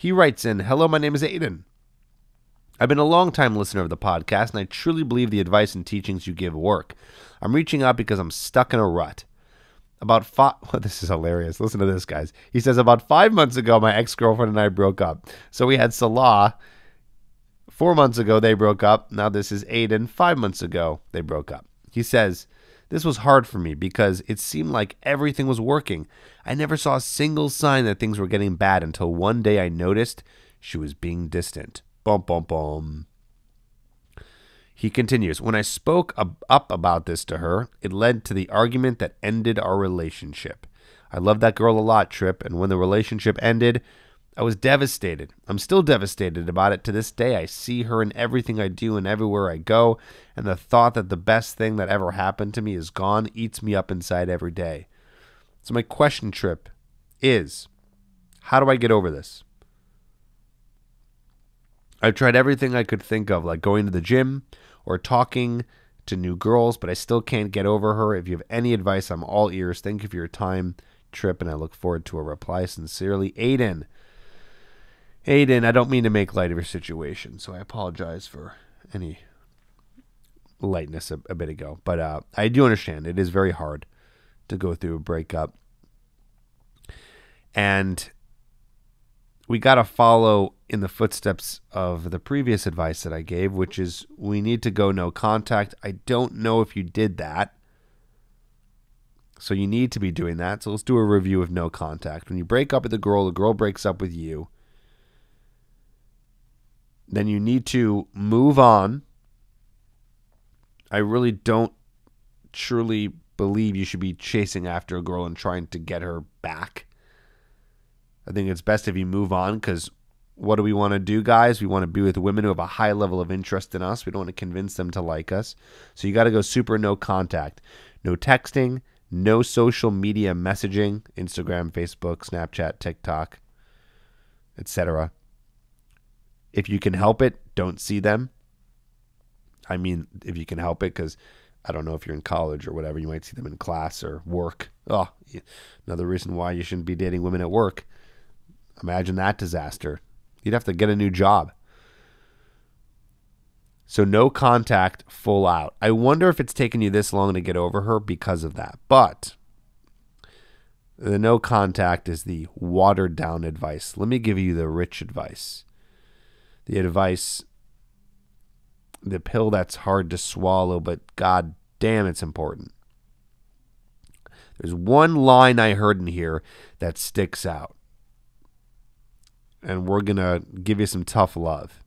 He writes in Hello, my name is Aden. I've been a long time listener of the podcast, and I truly believe the advice and teachings you give work. I'm reaching out because I'm stuck in a rut. About five, well, this is hilarious. Listen to this, guys. He says, About five months ago, my ex girlfriend and I broke up. So we had Salah. Four months ago, they broke up. Now this is Aden. Five months ago, they broke up. He says, This was hard for me because it seemed like everything was working. I never saw a single sign that things were getting bad until one day I noticed she was being distant. Bum, bum, bum. He continues, When I spoke up about this to her, it led to the argument that ended our relationship. I loved that girl a lot, Tripp, and when the relationship ended, I was devastated. I'm still devastated about it to this day. I see her in everything I do and everywhere I go, and the thought that the best thing that ever happened to me is gone eats me up inside every day. So, my question, Tripp, is how do I get over this? I've tried everything I could think of, like going to the gym or talking to new girls, but I still can't get over her. If you have any advice, I'm all ears. Thank you for your time, Tripp, and I look forward to a reply. Sincerely, Aden. Aden, I don't mean to make light of your situation, so I apologize for any lightness a, a bit ago. But uh, I do understand it is very hard to go through a breakup. And we got to follow in the footsteps of the previous advice that I gave, which is we need to go no contact. I don't know if you did that. So you need to be doing that. So let's do a review of no contact. When you break up with a girl, the girl breaks up with you. Then you need to move on. I really don't truly believe you should be chasing after a girl and trying to get her back. I think it's best if you move on because what do we want to do, guys? We want to be with women who have a high level of interest in us. We don't want to convince them to like us. So you got to go super no contact, no texting, no social media messaging, Instagram, Facebook, Snapchat, TikTok, etc. If you can help it, don't see them. I mean, if you can help it, because I don't know if you're in college or whatever, you might see them in class or work. Oh, another reason why you shouldn't be dating women at work. Imagine that disaster. You'd have to get a new job. So no contact, full out. I wonder if it's taken you this long to get over her because of that. But the no contact is the watered down advice. Let me give you the rich advice. The advice, the pill that's hard to swallow, but god damn, it's important. There's one line I heard in here that sticks out and we're going to give you some tough love.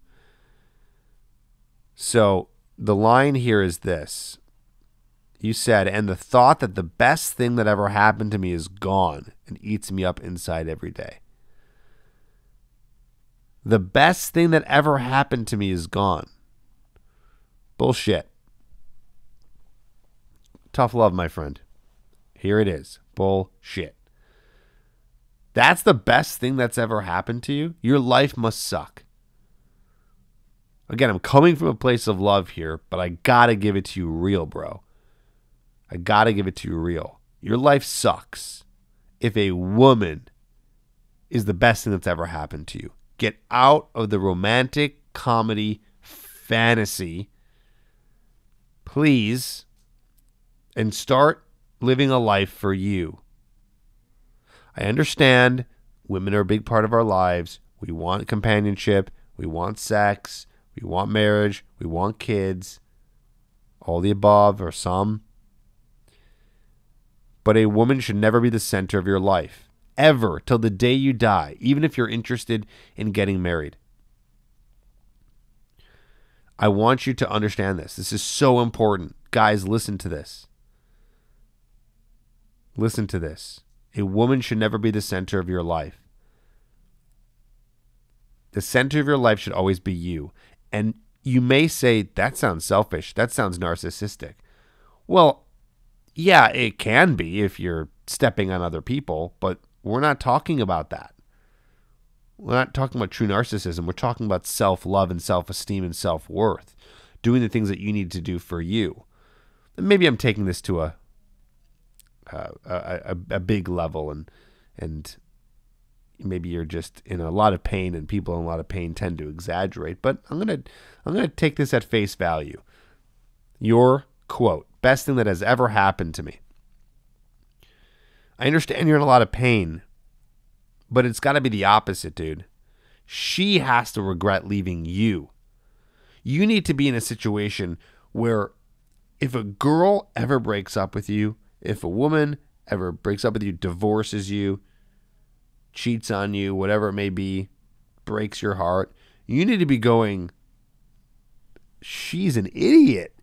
So the line here is this You said, and the thought that the best thing that ever happened to me is gone and eats me up inside every day. The best thing that ever happened to me is gone. Bullshit. Tough love, my friend. Here it is. Bullshit that's the best thing that's ever happened to you, your life must suck. Again, I'm coming from a place of love here, but I gotta give it to you real, bro. I gotta give it to you real. Your life sucks if a woman is the best thing that's ever happened to you. Get out of the romantic comedy fantasy, please, and start living a life for you. I understand women are a big part of our lives. We want companionship, we want sex, we want marriage, we want kids, all the above or some. But a woman should never be the center of your life, ever, till the day you die, even if you're interested in getting married. I want you to understand this. This is so important. Guys, listen to this. Listen to this. A woman should never be the center of your life. The center of your life should always be you. And you may say, that sounds selfish. That sounds narcissistic. Well, yeah, it can be if you're stepping on other people, but we're not talking about that. We're not talking about true narcissism. We're talking about self love and self esteem and self worth, doing the things that you need to do for you. And maybe I'm taking this to a uh, a, a, a big level and and maybe you're just in a lot of pain and people in a lot of pain tend to exaggerate, but I'm going to I'm going to take this at face value. Your quote, best thing that has ever happened to me. I understand you're in a lot of pain, but it's got to be the opposite, dude. She has to regret leaving you. You need to be in a situation where if a girl ever breaks up with you, if a woman ever breaks up with you, divorces you, cheats on you, whatever it may be, breaks your heart, you need to be going, she's an idiot.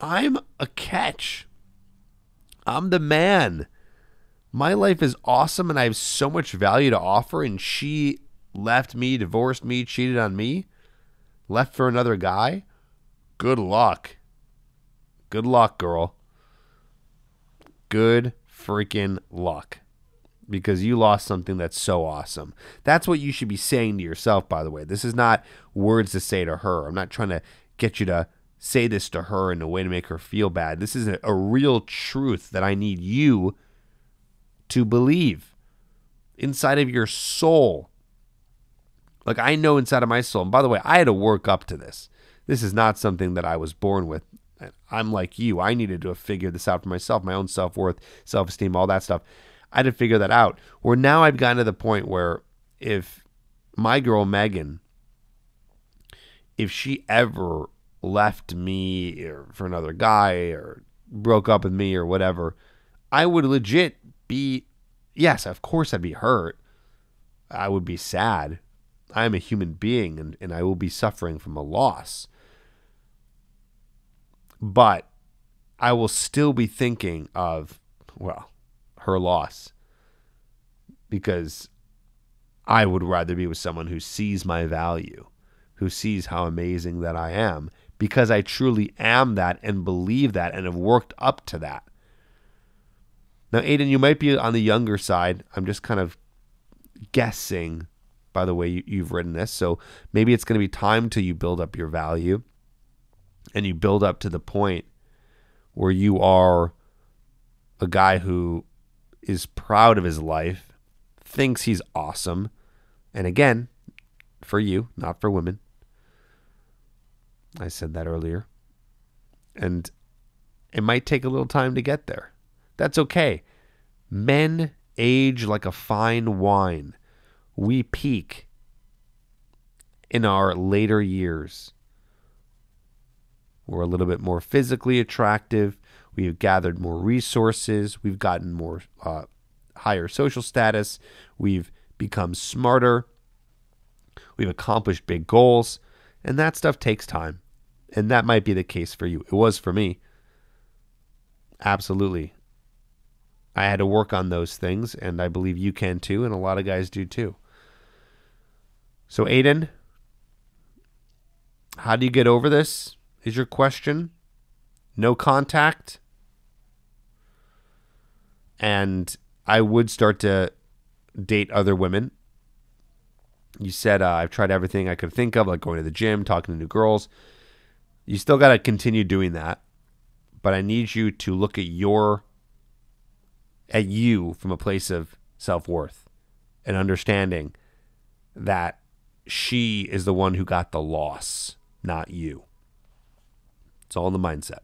I'm a catch. I'm the man. My life is awesome and I have so much value to offer, and she left me, divorced me, cheated on me, left for another guy. Good luck. Good luck, girl. Good freaking luck because you lost something that's so awesome. That's what you should be saying to yourself, by the way. This is not words to say to her. I'm not trying to get you to say this to her in a way to make her feel bad. This is a, a real truth that I need you to believe inside of your soul. Like I know inside of my soul. And by the way, I had to work up to this. This is not something that I was born with. I'm like you. I needed to figure this out for myself, my own self worth, self esteem, all that stuff. I had to figure that out. Where now I've gotten to the point where if my girl Megan, if she ever left me or for another guy or broke up with me or whatever, I would legit be, yes, of course I'd be hurt. I would be sad. I am a human being and, and I will be suffering from a loss. But I will still be thinking of, well, her loss because I would rather be with someone who sees my value, who sees how amazing that I am, because I truly am that and believe that and have worked up to that. Now, Aden, you might be on the younger side. I'm just kind of guessing by the way you, have written this. So maybe it's going to be time till you build up your value and you build up to the point where you are a guy who is proud of his life, thinks he's awesome. And again, for you, not for women. I said that earlier. And it might take a little time to get there. That's okay. Men age like a fine wine. We peak in our later years. We're a little bit more physically attractive. We've gathered more resources. We've gotten more uh, higher social status. We've become smarter. We've accomplished big goals. And that stuff takes time. And that might be the case for you. It was for me. Absolutely. I had to work on those things, and I believe you can too, and a lot of guys do too. So, Aden, how do you get over this? Is your question? No contact? and I would start to date other women. You said uh, I've tried everything I could think of, like going to the gym, talking to new girls. You still got to continue doing that, but I need you to look at your at you from a place of self worth and understanding that she is the one who got the loss, not you. It's all in the mindset.